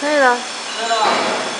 可以了。可以了。